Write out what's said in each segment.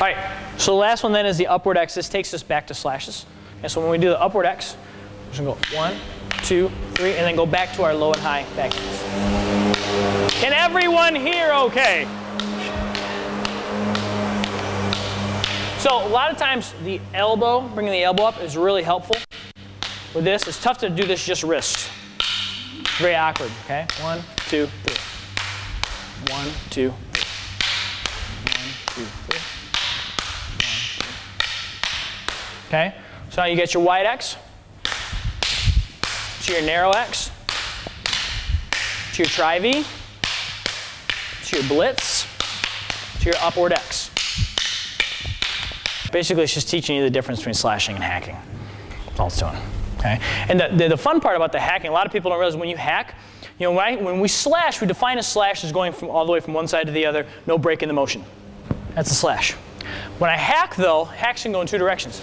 All right, so the last one then is the upward X. This takes us back to slashes. And so when we do the upward X, we're just gonna go one, two, three, and then go back to our low and high back Can everyone hear okay? So a lot of times the elbow, bringing the elbow up is really helpful. With this, it's tough to do this just wrist. Very awkward, okay? One, two, three. One, two, three. One, two, three. Okay? So now you get your wide X, to your narrow X, to your tri V, to your blitz, to your upward X. Basically, it's just teaching you the difference between slashing and hacking. That's all it's doing. Okay? And the, the, the fun part about the hacking, a lot of people don't realize when you hack, you know, when, when we slash, we define a slash as going from all the way from one side to the other, no break in the motion. That's a slash. When I hack, though, hacks can go in two directions.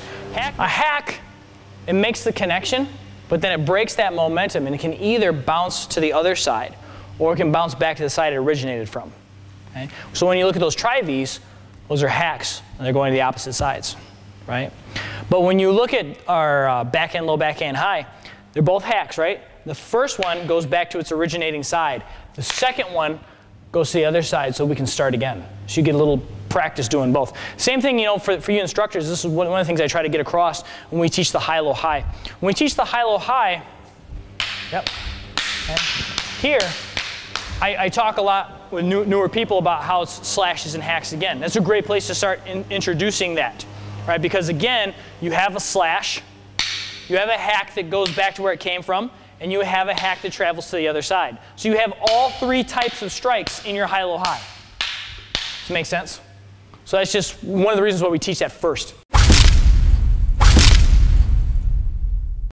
A hack, it makes the connection, but then it breaks that momentum, and it can either bounce to the other side, or it can bounce back to the side it originated from. Okay? So when you look at those tri-Vs, those are hacks, and they're going to the opposite sides, right? But when you look at our uh, backhand low, backhand high, they're both hacks, right? The first one goes back to its originating side. The second one goes to the other side so we can start again. So you get a little practice doing both. Same thing, you know, for, for you instructors, this is one, of the things I try to get across when we teach the high-low-high. When we teach the high-low-high, yep, here, I, I, talk a lot with new, newer people about how it's slashes and hacks again. That's a great place to start in, introducing that, right? Because again, you have a slash, you have a hack that goes back to where it came from, and you have a hack that travels to the other side. So you have all three types of strikes in your high-low-high. -high. Does make sense? So that's just one of the reasons why we teach that first.